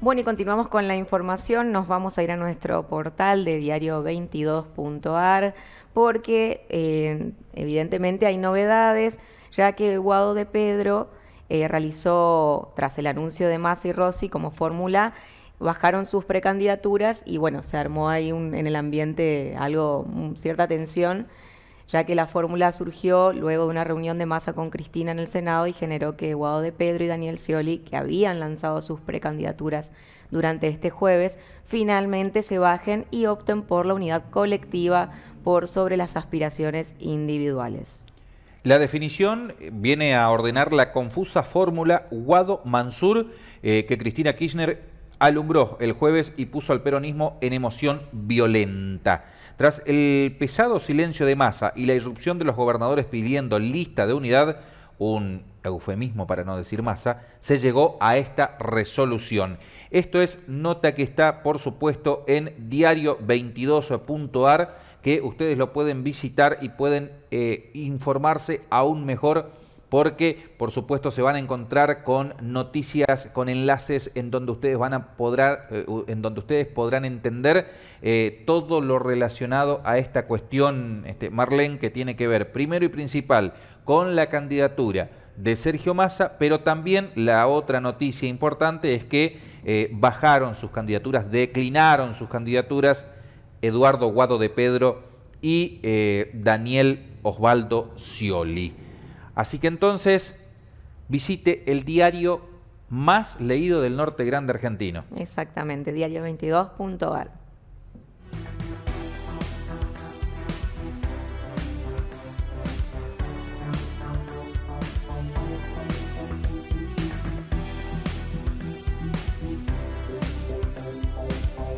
Bueno, y continuamos con la información. Nos vamos a ir a nuestro portal de diario22.ar porque eh, evidentemente hay novedades, ya que Guado de Pedro eh, realizó, tras el anuncio de Massa y Rossi como fórmula, bajaron sus precandidaturas y bueno, se armó ahí un, en el ambiente algo, cierta tensión ya que la fórmula surgió luego de una reunión de masa con Cristina en el Senado y generó que Guado de Pedro y Daniel Scioli, que habían lanzado sus precandidaturas durante este jueves, finalmente se bajen y opten por la unidad colectiva por sobre las aspiraciones individuales. La definición viene a ordenar la confusa fórmula Guado-Mansur eh, que Cristina Kirchner alumbró el jueves y puso al peronismo en emoción violenta. Tras el pesado silencio de masa y la irrupción de los gobernadores pidiendo lista de unidad, un eufemismo para no decir masa, se llegó a esta resolución. Esto es nota que está, por supuesto, en diario22.ar, que ustedes lo pueden visitar y pueden eh, informarse aún mejor porque por supuesto se van a encontrar con noticias, con enlaces en donde ustedes van a poder, eh, en donde ustedes podrán entender eh, todo lo relacionado a esta cuestión, este, Marlene, que tiene que ver primero y principal con la candidatura de Sergio Massa, pero también la otra noticia importante es que eh, bajaron sus candidaturas, declinaron sus candidaturas Eduardo Guado de Pedro y Daniel Osvaldo Scioli. Así que entonces visite el diario más leído del norte grande argentino. Exactamente, diario22.ar.